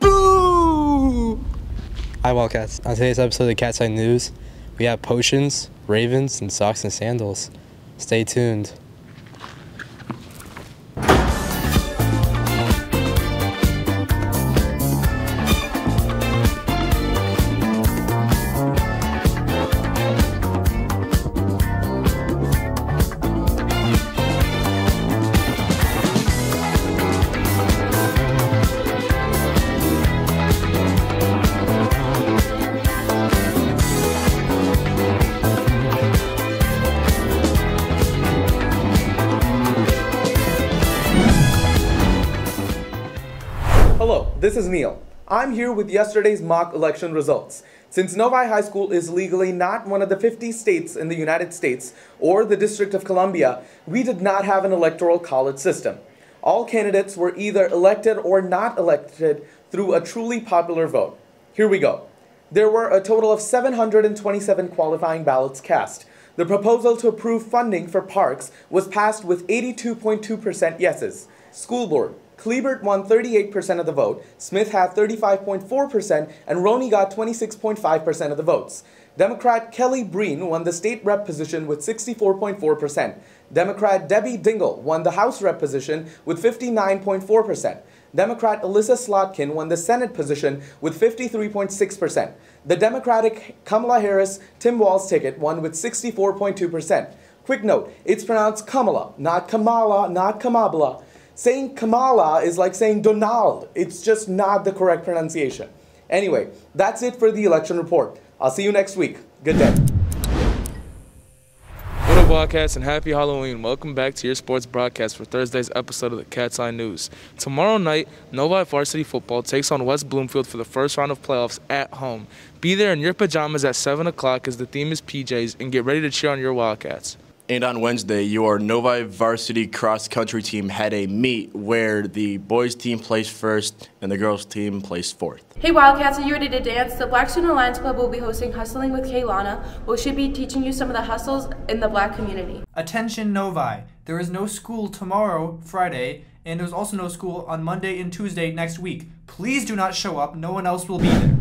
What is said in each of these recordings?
Boo! Hi, Wildcats. On today's episode of Cat's Eye News, we have potions, ravens, and socks and sandals. Stay tuned. Is Neil. I'm here with yesterday's mock election results. Since Novi High School is legally not one of the 50 states in the United States or the District of Columbia, we did not have an electoral college system. All candidates were either elected or not elected through a truly popular vote. Here we go. There were a total of 727 qualifying ballots cast. The proposal to approve funding for parks was passed with 82.2% yeses. School Board. Klebert won 38% of the vote, Smith had 35.4%, and Roney got 26.5% of the votes. Democrat Kelly Breen won the state rep position with 64.4%. Democrat Debbie Dingell won the House rep position with 59.4%. Democrat Elissa Slotkin won the Senate position with 53.6%. The Democratic Kamala Harris Tim Walz ticket won with 64.2%. Quick note, it's pronounced Kamala, not Kamala, not Kamabla. Saying Kamala is like saying Donald. It's just not the correct pronunciation. Anyway, that's it for the election report. I'll see you next week. Good day. What up, Wildcats, and happy Halloween. Welcome back to your sports broadcast for Thursday's episode of the Cat's Eye News. Tomorrow night, Novi Varsity Football takes on West Bloomfield for the first round of playoffs at home. Be there in your pajamas at 7 o'clock as the theme is PJs and get ready to cheer on your Wildcats. And on Wednesday, your Novi varsity cross country team had a meet where the boys team placed first and the girls team placed fourth. Hey Wildcats, are you ready to dance? The Black Student Alliance Club will be hosting Hustling with Kaylana, which should be teaching you some of the hustles in the black community. Attention Novi. There is no school tomorrow, Friday, and there's also no school on Monday and Tuesday next week. Please do not show up. No one else will be there.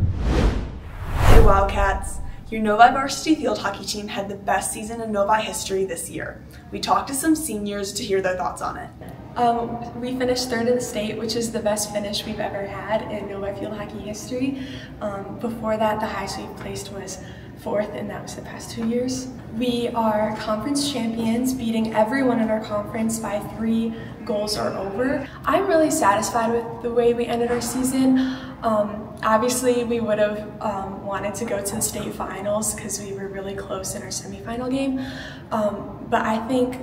Hey Wildcats! Your Novi varsity field hockey team had the best season in Novi history this year. We talked to some seniors to hear their thoughts on it. Um, we finished third in the state, which is the best finish we've ever had in Novi field hockey history. Um, before that, the highest we've placed was fourth, and that was the past two years. We are conference champions, beating everyone in our conference by three goals or over. I'm really satisfied with the way we ended our season. Um, obviously, we would have um, wanted to go to the state finals because we were really close in our semifinal game, um, but I think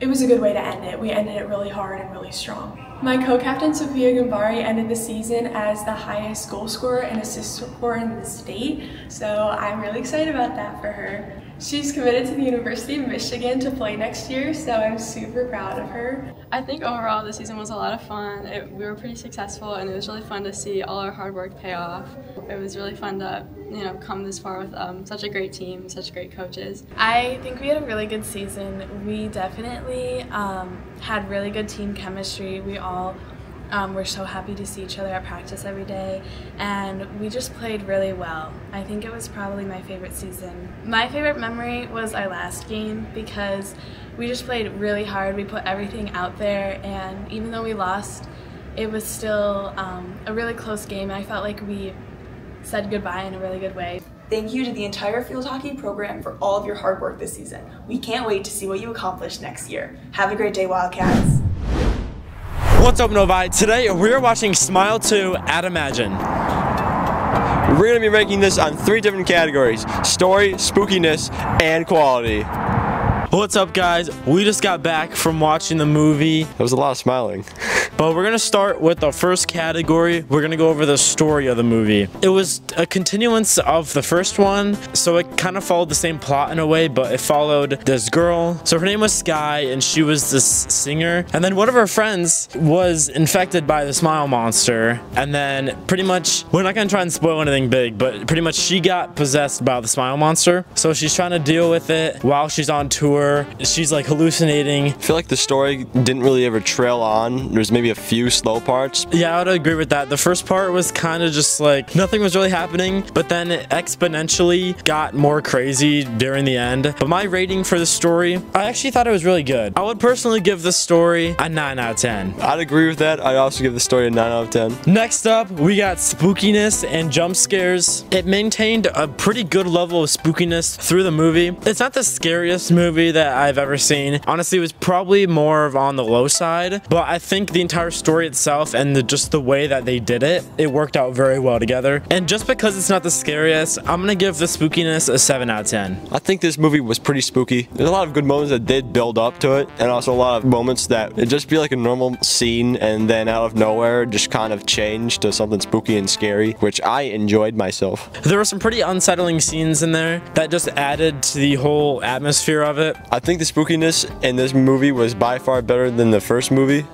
it was a good way to end it. We ended it really hard and really strong. My co-captain Sophia Gambari ended the season as the highest goal scorer and assist scorer in the state, so I'm really excited about that for her. She's committed to the University of Michigan to play next year, so I'm super proud of her. I think overall the season was a lot of fun. It, we were pretty successful, and it was really fun to see all our hard work pay off. It was really fun to, you know, come this far with um, such a great team, such great coaches. I think we had a really good season. We definitely um, had really good team chemistry. We all um, we're so happy to see each other at practice every day, and we just played really well. I think it was probably my favorite season. My favorite memory was our last game because we just played really hard. We put everything out there, and even though we lost, it was still um, a really close game. I felt like we said goodbye in a really good way. Thank you to the entire field hockey program for all of your hard work this season. We can't wait to see what you accomplish next year. Have a great day, Wildcats. What's up, Novi? Today we're watching Smile 2 at Imagine. We're going to be ranking this on three different categories story, spookiness, and quality. What's up, guys? We just got back from watching the movie. There was a lot of smiling. But we're gonna start with the first category. We're gonna go over the story of the movie. It was a continuance of the first one, so it kind of followed the same plot in a way, but it followed this girl. So her name was Sky, and she was this singer. And then one of her friends was infected by the smile monster. And then pretty much, we're not gonna try and spoil anything big, but pretty much she got possessed by the smile monster. So she's trying to deal with it while she's on tour her. She's like hallucinating. I feel like the story didn't really ever trail on. There's maybe a few slow parts. Yeah, I would agree with that. The first part was kind of just like nothing was really happening, but then it exponentially got more crazy during the end. But my rating for the story, I actually thought it was really good. I would personally give the story a 9 out of 10. I'd agree with that. I'd also give the story a 9 out of 10. Next up, we got spookiness and jump scares. It maintained a pretty good level of spookiness through the movie. It's not the scariest movie that I've ever seen. Honestly, it was probably more of on the low side, but I think the entire story itself and the, just the way that they did it, it worked out very well together. And just because it's not the scariest, I'm gonna give the spookiness a 7 out of 10. I think this movie was pretty spooky. There's a lot of good moments that did build up to it, and also a lot of moments that it just be like a normal scene, and then out of nowhere, just kind of changed to something spooky and scary, which I enjoyed myself. There were some pretty unsettling scenes in there that just added to the whole atmosphere of it. I think the spookiness in this movie was by far better than the first movie.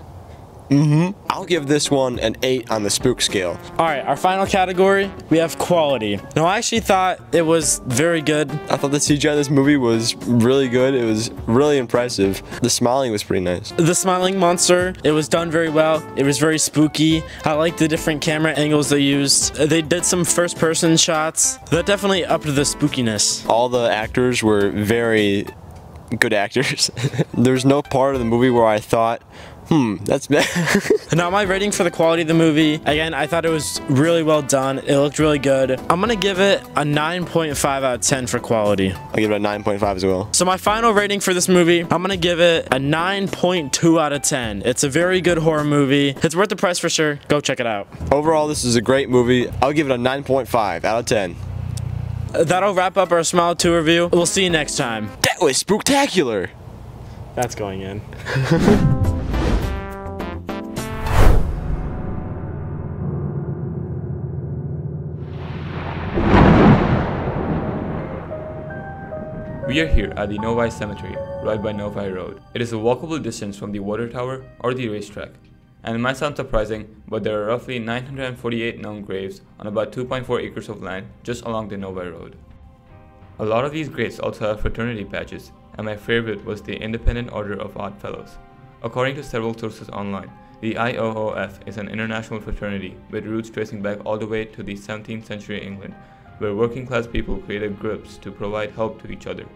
Mm-hmm. I'll give this one an 8 on the spook scale. Alright, our final category, we have quality. Now, I actually thought it was very good. I thought the CGI in this movie was really good. It was really impressive. The smiling was pretty nice. The smiling monster, it was done very well. It was very spooky. I like the different camera angles they used. They did some first person shots. That definitely upped the spookiness. All the actors were very good actors. There's no part of the movie where I thought, Hmm, that's bad. now my rating for the quality of the movie, again, I thought it was really well done. It looked really good. I'm gonna give it a 9.5 out of 10 for quality. I'll give it a 9.5 as well. So my final rating for this movie, I'm gonna give it a 9.2 out of 10. It's a very good horror movie. It's worth the price for sure. Go check it out. Overall, this is a great movie. I'll give it a 9.5 out of 10. That'll wrap up our Smile 2 review. We'll see you next time. That was spectacular. That's going in. We are here at the Novi Cemetery, right by Novi Road. It is a walkable distance from the water tower or the racetrack. And it might sound surprising, but there are roughly 948 known graves on about 2.4 acres of land just along the Novi Road. A lot of these graves also have fraternity badges, and my favorite was the Independent Order of Odd Fellows. According to several sources online, the IOOF is an international fraternity with roots tracing back all the way to the 17th century England where working class people created groups to provide help to each other.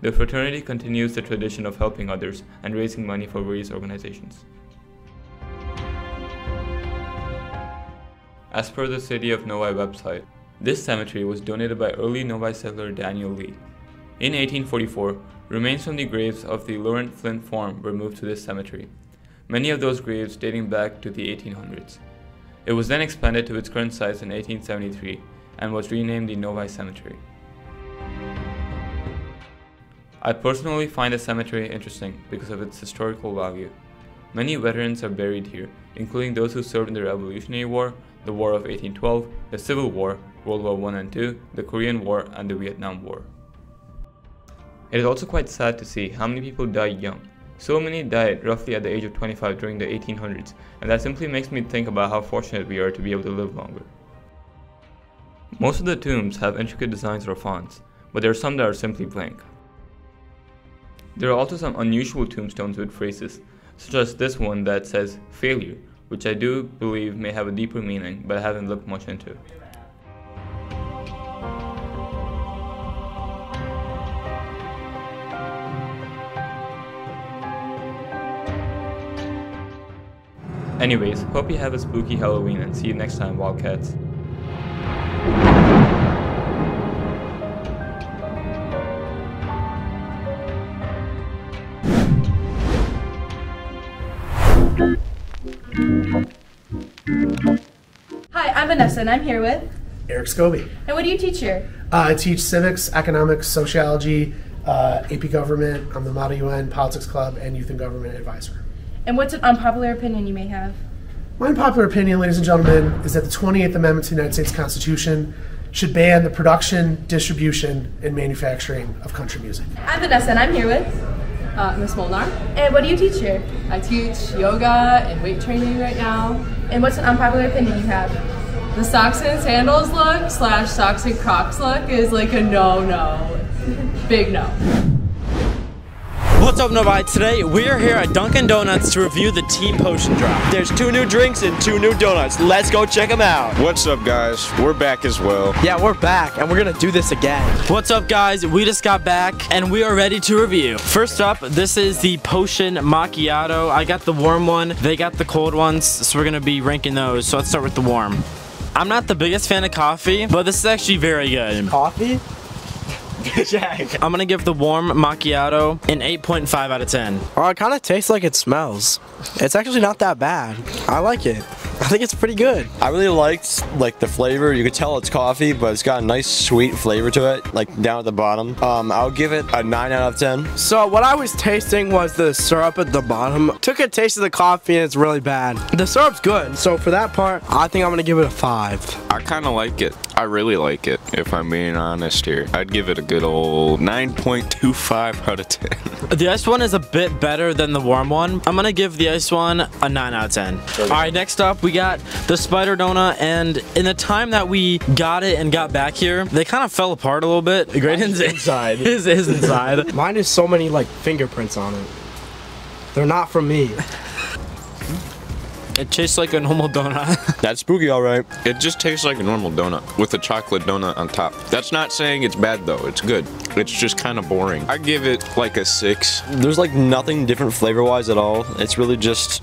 The fraternity continues the tradition of helping others and raising money for various organizations. As per the City of Novi website, this cemetery was donated by early Novi settler Daniel Lee. In 1844, remains from the graves of the Laurent Flint Farm were moved to this cemetery, many of those graves dating back to the 1800s. It was then expanded to its current size in 1873 and was renamed the Novi Cemetery. I personally find the cemetery interesting because of its historical value. Many veterans are buried here, including those who served in the Revolutionary War, the War of 1812, the Civil War, World War I and II, the Korean War, and the Vietnam War. It is also quite sad to see how many people die young. So many died roughly at the age of 25 during the 1800s, and that simply makes me think about how fortunate we are to be able to live longer. Most of the tombs have intricate designs or fonts, but there are some that are simply blank. There are also some unusual tombstones with phrases, such as this one that says failure, which I do believe may have a deeper meaning, but I haven't looked much into. Anyways, hope you have a spooky Halloween and see you next time, Wildcats. Hi, I'm Vanessa, and I'm here with Eric Scobie. And what do you teach here? Uh, I teach civics, economics, sociology, uh, AP government. I'm the Model UN Politics Club and Youth and Government Advisor. And what's an unpopular opinion you may have? My unpopular opinion, ladies and gentlemen, is that the 28th Amendment to the United States Constitution should ban the production, distribution, and manufacturing of country music. I'm Vanessa, and I'm here with uh, Miss Molnar. And what do you teach here? I teach yoga and weight training right now. And what's an unpopular opinion you have? The socks and sandals look slash socks and crocs look is like a no no. Big no. What's up, Novi? Today we are here at Dunkin' Donuts to review the team potion drop. There's two new drinks and two new donuts. Let's go check them out. What's up, guys? We're back as well. Yeah, we're back, and we're gonna do this again. What's up, guys? We just got back, and we are ready to review. First up, this is the potion macchiato. I got the warm one. They got the cold ones, so we're gonna be ranking those. So let's start with the warm. I'm not the biggest fan of coffee, but this is actually very good. Coffee? Jack. I'm gonna give the warm macchiato an 8.5 out of 10. Oh, it kind of tastes like it smells. It's actually not that bad. I like it. I think it's pretty good. I really liked like the flavor. You could tell it's coffee, but it's got a nice sweet flavor to it, like down at the bottom. Um, I'll give it a 9 out of 10. So what I was tasting was the syrup at the bottom. Took a taste of the coffee and it's really bad. The syrup's good. So for that part, I think I'm gonna give it a 5. I kind of like it. I really like it, if I'm being honest here. I'd give it a good old 9.25 out of 10. The ice one is a bit better than the warm one. I'm gonna give the ice one a 9 out of 10. All right, next up we got the spider donut, and in the time that we got it and got back here, they kind of fell apart a little bit. Graydon's inside. His is inside. Mine has so many like fingerprints on it. They're not from me. It tastes like a normal donut. That's spooky, all right. It just tastes like a normal donut with a chocolate donut on top. That's not saying it's bad though. It's good. It's just kind of boring. I give it like a six. There's like nothing different flavor-wise at all. It's really just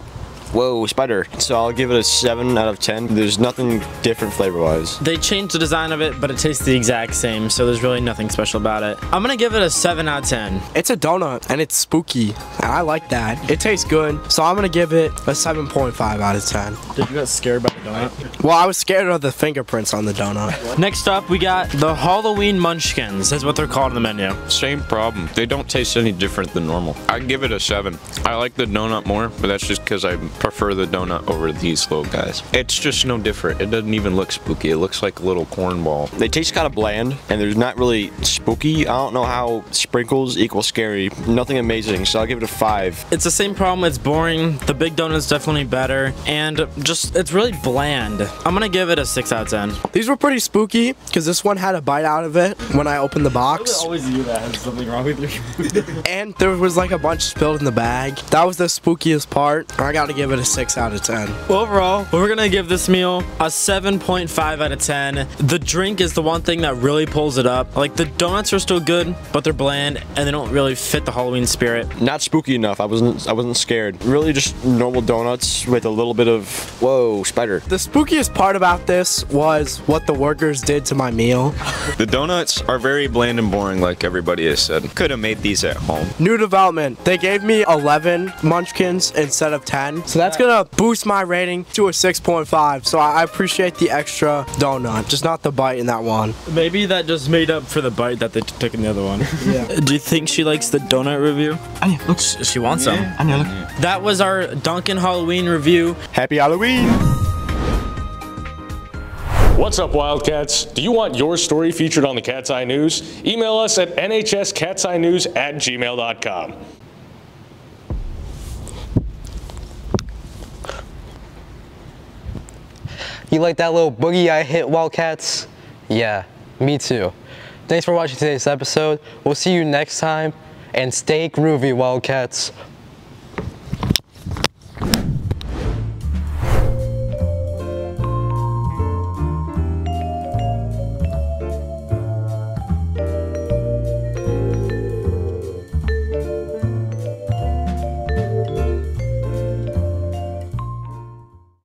Whoa, spider. So I'll give it a 7 out of 10. There's nothing different flavor-wise. They changed the design of it, but it tastes the exact same, so there's really nothing special about it. I'm gonna give it a 7 out of 10. It's a donut and it's spooky. And I like that. It tastes good. So I'm gonna give it a 7.5 out of 10. Did you get scared by the donut? Well, I was scared of the fingerprints on the donut. Next up, we got the Halloween Munchkins. That's what they're called in the menu. Same problem. They don't taste any different than normal. I give it a seven. I like the donut more, but that's just because I prefer the donut over these little guys. It's just no different. It doesn't even look spooky. It looks like a little cornball. They taste kind of bland, and they're not really spooky. I don't know how sprinkles equal scary. Nothing amazing, so I'll give it a 5. It's the same problem. It's boring. The big donut's definitely better, and just it's really bland. I'm gonna give it a 6 out of 10. These were pretty spooky because this one had a bite out of it when I opened the box. always you that has something wrong with your food. and there was like a bunch spilled in the bag. That was the spookiest part. I gotta give it a 6 out of 10. Overall, we're gonna give this meal a 7.5 out of 10. The drink is the one thing that really pulls it up. Like the donuts are still good, but they're bland and they don't really fit the Halloween spirit. Not spooky enough. I wasn't I wasn't scared. Really just normal donuts with a little bit of whoa, spider. The spookiest part about this was what the workers did to my meal. The donuts are very bland and boring like everybody has said. Could have made these at home. New development. They gave me 11 munchkins instead of 10. So that's gonna boost my rating to a 6.5. So I appreciate the extra donut, just not the bite in that one. Maybe that just made up for the bite that they took in the other one. Yeah. Uh, do you think she likes the donut review? Anya, look. She wants some. Anya, look. That was our Dunkin' Halloween review. Happy Halloween! What's up, Wildcats? Do you want your story featured on the Cat's Eye News? Email us at nhscatseyenews at gmail.com. You like that little boogie I hit, Wildcats? Yeah, me too. Thanks for watching today's episode. We'll see you next time. And stay groovy, Wildcats.